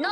の。